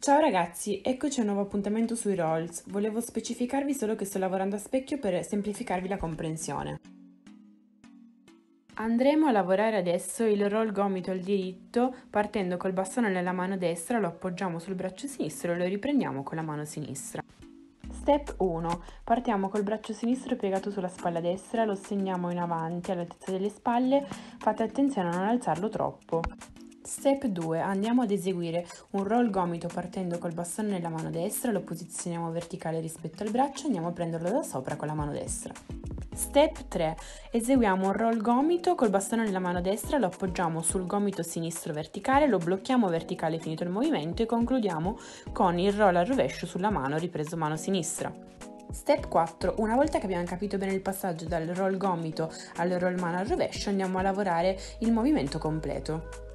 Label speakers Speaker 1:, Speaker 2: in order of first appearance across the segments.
Speaker 1: Ciao ragazzi, eccoci a un nuovo appuntamento sui rolls. Volevo specificarvi solo che sto lavorando a specchio per semplificarvi la comprensione. Andremo a lavorare adesso il roll gomito al diritto partendo col bastone nella mano destra, lo appoggiamo sul braccio sinistro e lo riprendiamo con la mano sinistra. Step 1. Partiamo col braccio sinistro piegato sulla spalla destra, lo segniamo in avanti all'altezza delle spalle, fate attenzione a non alzarlo troppo. Step 2. Andiamo ad eseguire un roll gomito partendo col bastone nella mano destra, lo posizioniamo verticale rispetto al braccio e andiamo a prenderlo da sopra con la mano destra. Step 3. Eseguiamo un roll gomito col bastone nella mano destra, lo appoggiamo sul gomito sinistro verticale, lo blocchiamo verticale finito il movimento e concludiamo con il roll al rovescio sulla mano ripreso mano sinistra. Step 4. Una volta che abbiamo capito bene il passaggio dal roll gomito al roll mano al rovescio, andiamo a lavorare il movimento completo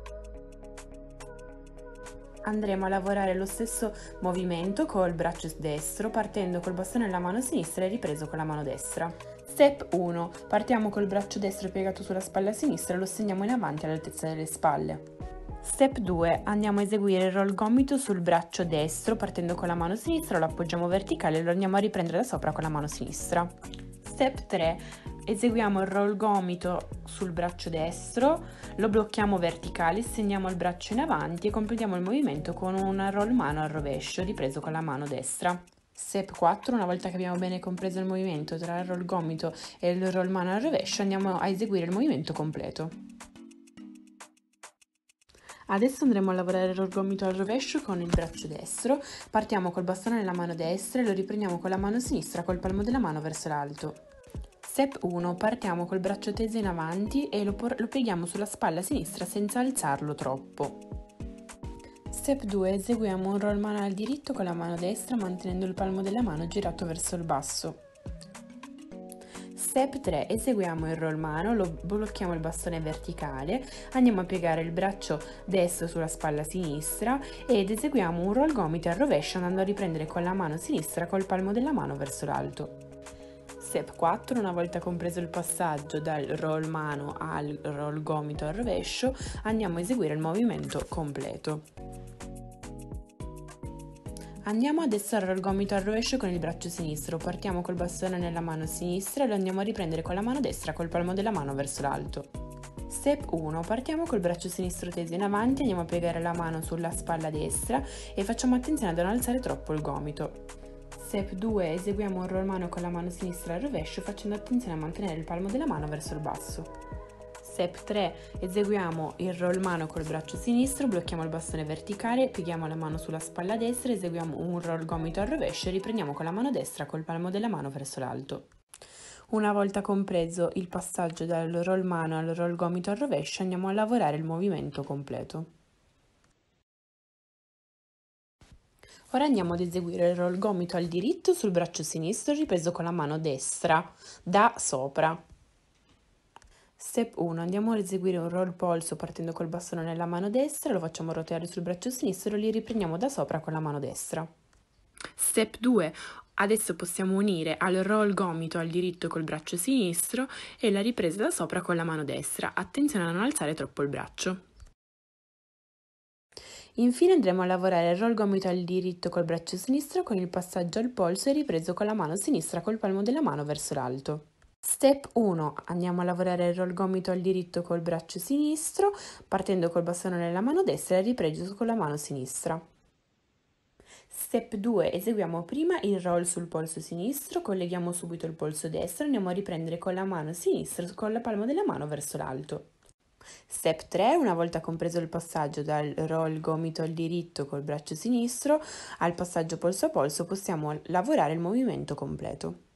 Speaker 1: andremo a lavorare lo stesso movimento col braccio destro partendo col bastone nella mano sinistra e ripreso con la mano destra. Step 1. Partiamo col braccio destro piegato sulla spalla sinistra e lo steniamo in avanti all'altezza delle spalle. Step 2. Andiamo a eseguire il roll gomito sul braccio destro partendo con la mano sinistra, lo appoggiamo verticale e lo andiamo a riprendere da sopra con la mano sinistra. Step 3. Eseguiamo il roll gomito sul braccio destro, lo blocchiamo verticale, steniamo il braccio in avanti e completiamo il movimento con un roll mano al rovescio ripreso con la mano destra. Step 4, una volta che abbiamo bene compreso il movimento tra il roll gomito e il roll mano al rovescio, andiamo a eseguire il movimento completo. Adesso andremo a lavorare il roll gomito al rovescio con il braccio destro. Partiamo col bastone nella mano destra e lo riprendiamo con la mano sinistra col palmo della mano verso l'alto. Step 1. Partiamo col braccio teso in avanti e lo, lo pieghiamo sulla spalla sinistra senza alzarlo troppo. Step 2. Eseguiamo un roll mano al diritto con la mano destra mantenendo il palmo della mano girato verso il basso. Step 3. Eseguiamo il roll mano, lo blocchiamo il bastone verticale, andiamo a piegare il braccio destro sulla spalla sinistra ed eseguiamo un roll gomito al rovescio andando a riprendere con la mano sinistra col palmo della mano verso l'alto. Step 4, una volta compreso il passaggio dal roll mano al roll gomito al rovescio, andiamo a eseguire il movimento completo. Andiamo adesso al gomito al rovescio con il braccio sinistro, partiamo col bastone nella mano sinistra e lo andiamo a riprendere con la mano destra col palmo della mano verso l'alto. Step 1. Partiamo col braccio sinistro teso in avanti, andiamo a piegare la mano sulla spalla destra e facciamo attenzione a non alzare troppo il gomito. Step 2. Eseguiamo un roll mano con la mano sinistra al rovescio facendo attenzione a mantenere il palmo della mano verso il basso. Step 3. Eseguiamo il roll mano col braccio sinistro, blocchiamo il bastone verticale, pieghiamo la mano sulla spalla destra, eseguiamo un roll gomito al rovescio e riprendiamo con la mano destra col palmo della mano verso l'alto. Una volta compreso il passaggio dal roll mano al roll gomito al rovescio, andiamo a lavorare il movimento completo. Ora andiamo ad eseguire il roll gomito al diritto sul braccio sinistro ripreso con la mano destra da sopra. Step 1. Andiamo ad eseguire un roll polso partendo col bastone nella mano destra, lo facciamo roteare sul braccio sinistro e li riprendiamo da sopra con la mano destra. Step 2. Adesso possiamo unire al roll gomito al diritto col braccio sinistro e la ripresa da sopra con la mano destra. Attenzione a non alzare troppo il braccio. Infine andremo a lavorare il roll gomito al diritto col braccio sinistro con il passaggio al polso e ripreso con la mano sinistra col palmo della mano verso l'alto. Step 1. Andiamo a lavorare il roll gomito al diritto col braccio sinistro, partendo col bastone nella mano destra e ripreso con la mano sinistra. Step 2. Eseguiamo prima il roll sul polso sinistro, colleghiamo subito il polso destro e andiamo a riprendere con la mano sinistra con la palma della mano verso l'alto. Step 3. Una volta compreso il passaggio dal roll gomito al diritto col braccio sinistro al passaggio polso a polso possiamo lavorare il movimento completo.